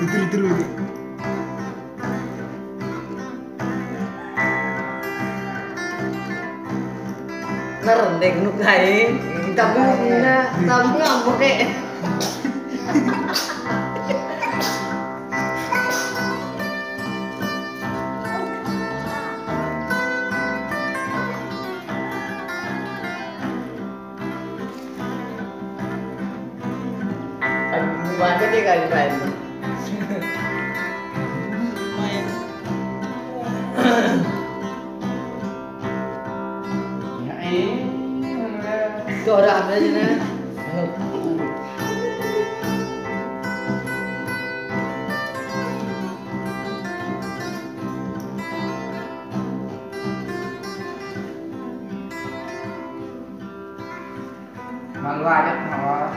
திரும்பி திரும்பி nerendeng nu kae tapi tapi ngamuk e Banyak dia kali-kali นะสนุก mà loa chắc họ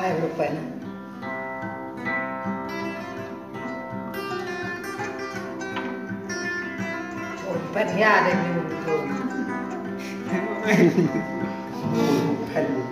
ไห้ลูกไปนะโอ้แผ่นยาได้มีลูกตัวแผ่นลู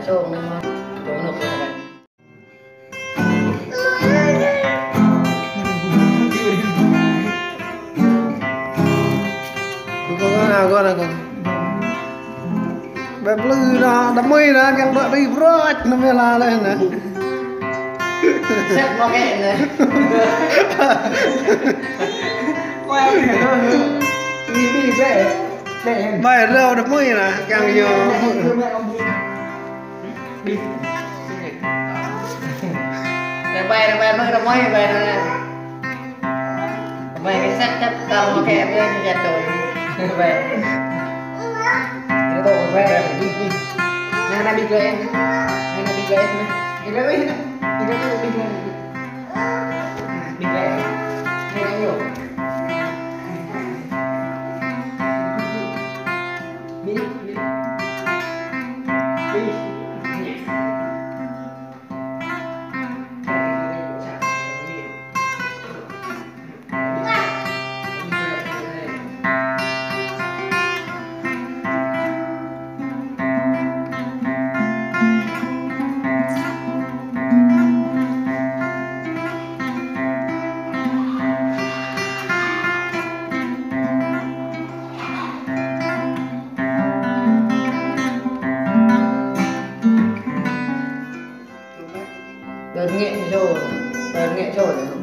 Para show ng mga tunog ko naman. con nào con nào con bé lư ra đám mây ra càng đợi đi rớt nó mới la lên nè Xếp vào kẹn này. Đi đi về bài rêu đám mây nè càng nhiều Đi. Bay để bay mới nó mới về rồi nè. Bay cái sách chấp tao vào kẹn lên chặt rồi. Về. Thế tổ về Đi đi. Nè nè đi về Nè nè đi về Đi về đi Đi về đi về Đi 念咒呢不是念咒人